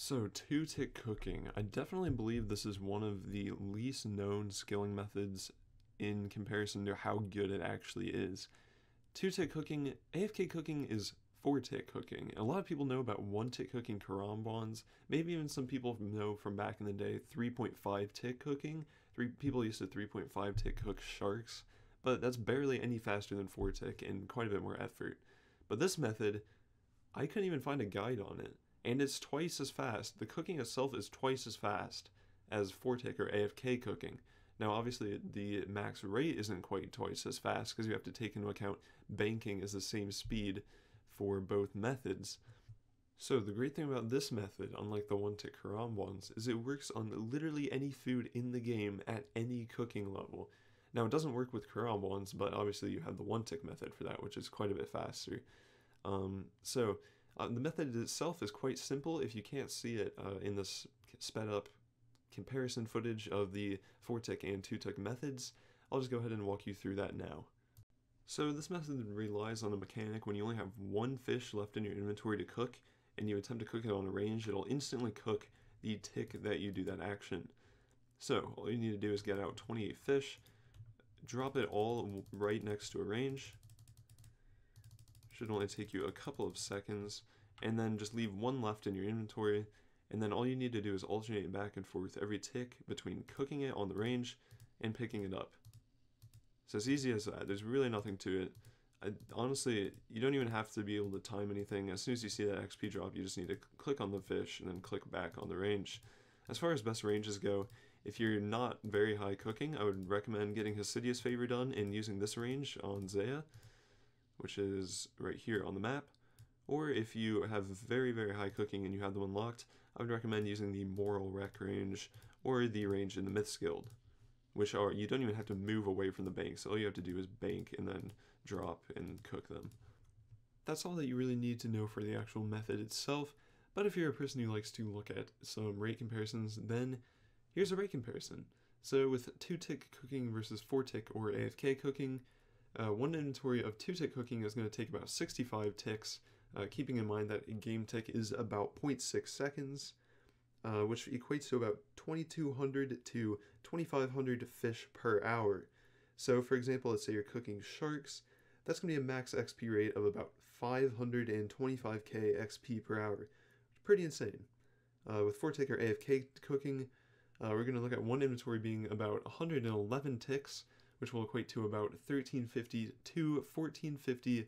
So, two tick cooking. I definitely believe this is one of the least known skilling methods in comparison to how good it actually is. Two tick cooking, AFK cooking is four tick cooking. A lot of people know about one tick cooking karambwans. Maybe even some people know from back in the day 3.5 tick cooking. Three people used to 3.5 tick cook sharks, but that's barely any faster than four tick and quite a bit more effort. But this method, I couldn't even find a guide on it and it's twice as fast. The cooking itself is twice as fast as tick or AFK cooking. Now, obviously, the max rate isn't quite twice as fast because you have to take into account banking is the same speed for both methods. So the great thing about this method, unlike the one-tick karambwans, is it works on literally any food in the game at any cooking level. Now it doesn't work with karambwans, but obviously you have the one-tick method for that, which is quite a bit faster. Um, so uh, the method itself is quite simple if you can't see it uh, in this sped up comparison footage of the 4-tick and 2-tick methods. I'll just go ahead and walk you through that now. So this method relies on a mechanic when you only have one fish left in your inventory to cook and you attempt to cook it on a range, it'll instantly cook the tick that you do that action. So all you need to do is get out 28 fish, drop it all right next to a range, should only take you a couple of seconds, and then just leave one left in your inventory, and then all you need to do is alternate back and forth every tick between cooking it on the range and picking it up. So it's easy as that. There's really nothing to it. I, honestly, you don't even have to be able to time anything. As soon as you see that XP drop, you just need to click on the fish and then click back on the range. As far as best ranges go, if you're not very high cooking, I would recommend getting Hosidius favor done and using this range on Zeah which is right here on the map. Or if you have very, very high cooking and you have them unlocked, I would recommend using the Mor Ul Rek range or the range in the Myths Guild, which are, you don't even have to move away from the banks. All you have to do is bank and then drop and cook them. That's all that you really need to know for the actual method itself, but if you're a person who likes to look at some rate comparisons, then here's a rate comparison. So with 2-tick cooking versus 4-tick or AFK cooking, uh, one inventory of 2-tick cooking is going to take about 65 ticks, uh, keeping in mind that a game tick is about 0.6 seconds, uh, which equates to about 2200 to 2500 fish per hour. So for example, let's say you're cooking sharks, that's going to be a max XP rate of about 525k XP per hour. Pretty insane. Uh, with 4-tick or AFK cooking, uh, we're going to look at one inventory being about 111 ticks, which will equate to about 1350 to 1450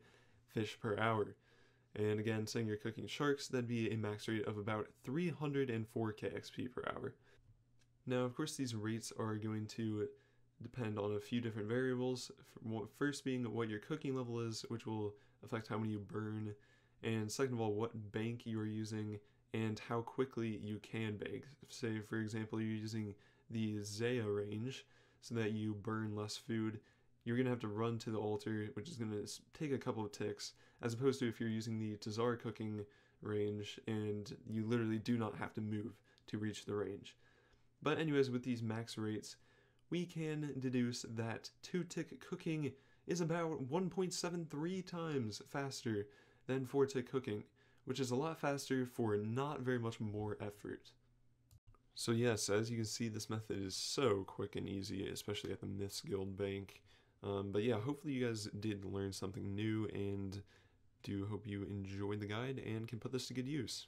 fish per hour. And again, saying you're cooking sharks, that'd be a max rate of about 304 kxp per hour. Now, of course, these rates are going to depend on a few different variables. First being what your cooking level is, which will affect how many you burn, and second of all, what bank you are using and how quickly you can bank. Say, for example, you're using the Zeah range, so that you burn less food, you're going to have to run to the altar, which is going to take a couple of ticks, as opposed to if you're using the TzHaar cooking range and you literally do not have to move to reach the range. But anyways, with these max rates, we can deduce that 2-tick cooking is about 1.73 times faster than 4-tick cooking, which is a lot faster for not very much more effort. So yes, as you can see, this method is so quick and easy, especially at the Myths Guild Bank. Um, but yeah, hopefully you guys did learn something new and do hope you enjoyed the guide and can put this to good use.